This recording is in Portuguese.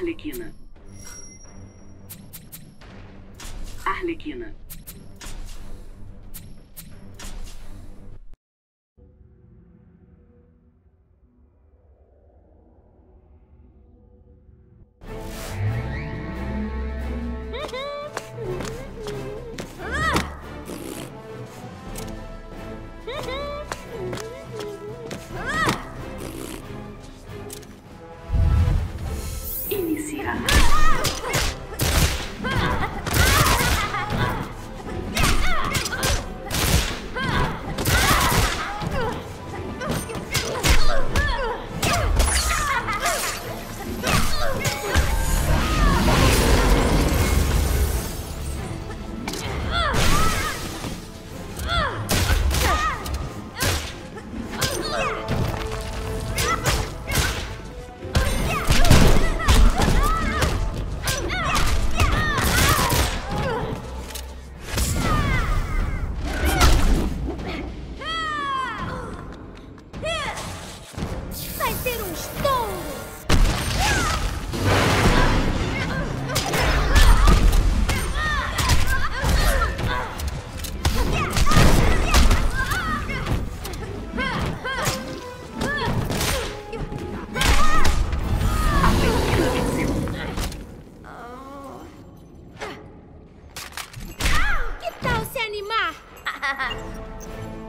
Arlequina. Arlequina. Yeah. Ma.